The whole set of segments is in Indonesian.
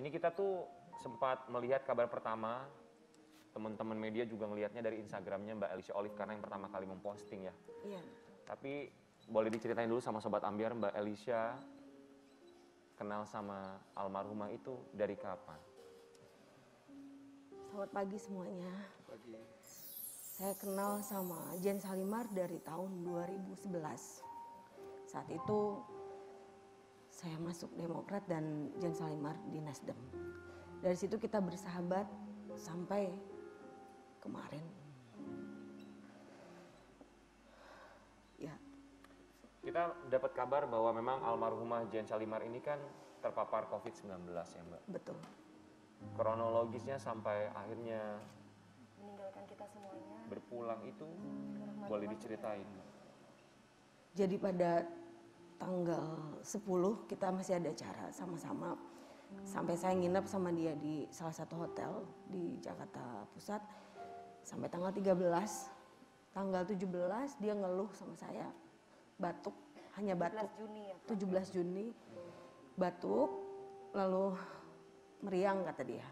Ini kita tuh sempat melihat kabar pertama, teman-teman media juga ngelihatnya dari Instagramnya Mbak Alicia Olive karena yang pertama kali memposting ya. Iya. Tapi boleh diceritain dulu sama Sobat Ambiar, Mbak Alicia kenal sama almarhumah itu dari kapan? Selamat pagi semuanya. Pagi. Saya kenal sama Jen Salimar dari tahun 2011. Saat itu saya masuk Demokrat dan Jen Salimar di Nasdem. Dari situ kita bersahabat sampai kemarin. Ya, Kita dapat kabar bahwa memang almarhumah Jen Salimar ini kan terpapar COVID-19 ya Mbak. betul. Kronologisnya sampai akhirnya meninggalkan kita semuanya. berpulang itu boleh diceritain. Jadi pada 10 kita masih ada acara sama-sama. Sampai saya nginep sama dia di salah satu hotel di Jakarta Pusat. Sampai tanggal 13. Tanggal 17 dia ngeluh sama saya. Batuk, hanya 17 batuk. Juni ya. 17 Juni batuk lalu meriang kata dia.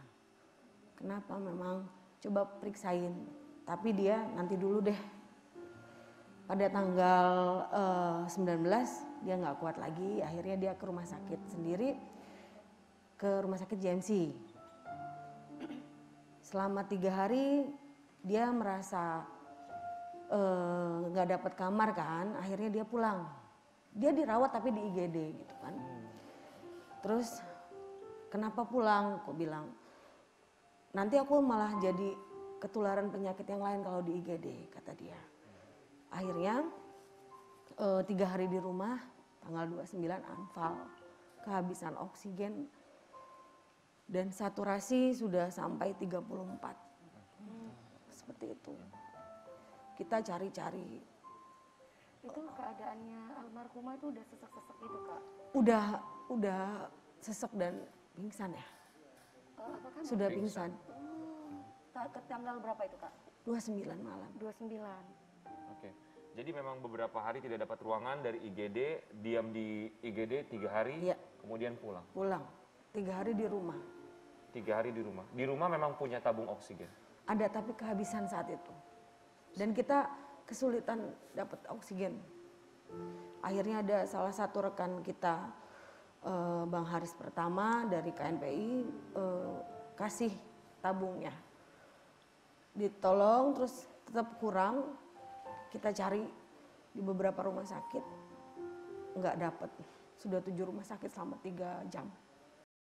Kenapa memang coba periksain. Tapi dia nanti dulu deh. Pada tanggal eh, 19 dia nggak kuat lagi. Akhirnya dia ke rumah sakit sendiri ke rumah sakit JMC. Selama tiga hari dia merasa eh, nggak dapat kamar kan. Akhirnya dia pulang. Dia dirawat tapi di IGD gitu kan. Terus kenapa pulang? Kok bilang nanti aku malah jadi ketularan penyakit yang lain kalau di IGD kata dia. Akhirnya eh, tiga hari di rumah tanggal 29 anfal kehabisan oksigen dan saturasi sudah sampai 34 seperti itu kita cari-cari Itu keadaannya almarhumah itu udah sesek-sesek gitu kak. udah udah sesek dan pingsan ya Eh, apakah sudah Pingsan. pingsan Hmm, tanggal berapa itu kak? 29 malam 29. Jadi memang beberapa hari tidak dapat ruangan dari IGD, diam di IGD tiga hari, Iya. kemudian pulang. pulang tiga hari di rumah Tiga hari di rumah. Di rumah memang punya tabung oksigen. ada tapi kehabisan saat itu dan kita kesulitan dapat oksigen akhirnya ada salah satu rekan kita eh, Bang Haris pertama dari KNPI eh, kasih tabungnya ditolong terus tetap kurang kita cari di beberapa rumah sakit nggak dapat sudah tujuh rumah sakit selama tiga jam